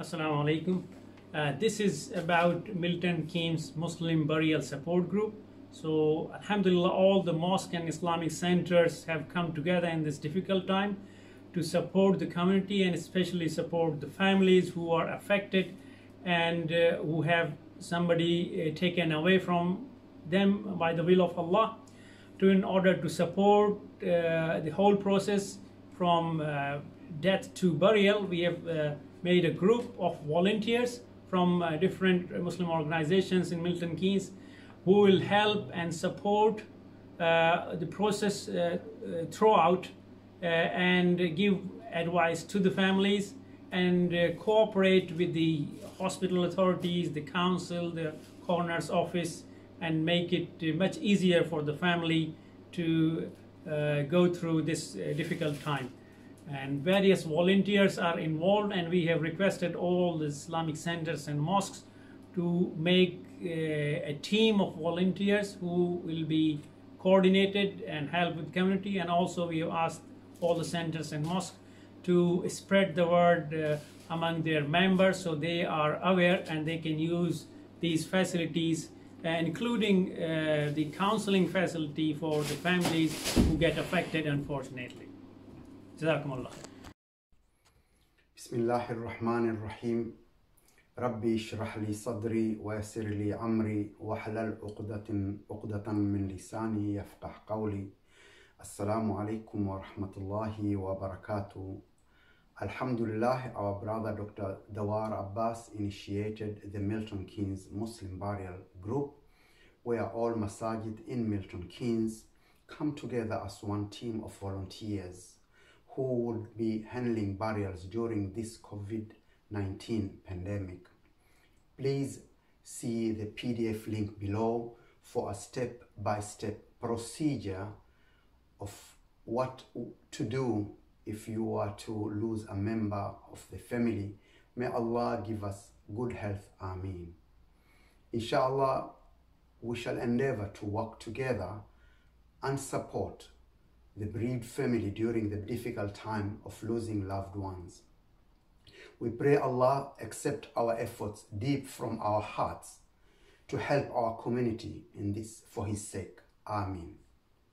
Assalamu alaikum. Uh, this is about Milton Keynes Muslim Burial Support Group. So, Alhamdulillah, all the mosque and Islamic centers have come together in this difficult time to support the community and especially support the families who are affected and uh, who have somebody uh, taken away from them by the will of Allah to in order to support uh, the whole process from uh, death to burial we have uh, made a group of volunteers from uh, different muslim organizations in milton keynes who will help and support uh, the process uh, uh, throughout uh, and give advice to the families and uh, cooperate with the hospital authorities the council the coroner's office and make it much easier for the family to go through this difficult time. And various volunteers are involved, and we have requested all the Islamic centers and mosques to make uh, a team of volunteers who will be coordinated and help with community. And also, we have asked all the centers and mosques to spread the word uh, among their members so they are aware and they can use these facilities uh, including uh, the counseling facility for the families who get affected unfortunately. جزاكم الله خير. بسم الله الرحمن الرحيم ربي اشرح لي صدري ويسر لي أمري واحلل عقدة عقدة من لساني يفقه قولي السلام عليكم ورحمة الله وبركاته Alhamdulillah, our brother Dr. Dawar Abbas initiated the Milton Keynes Muslim Burial Group, where all masajid in Milton Keynes come together as one team of volunteers who would be handling burials during this COVID-19 pandemic. Please see the PDF link below for a step-by-step procedure of what to do if you are to lose a member of the family. May Allah give us good health. Ameen. Inshallah, we shall endeavor to work together and support the bereaved family during the difficult time of losing loved ones. We pray Allah accept our efforts deep from our hearts to help our community in this for His sake. Amin.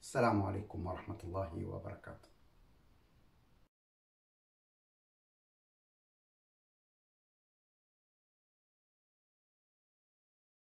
Assalamu alaikum wa rahmatullahi wa barakatuh.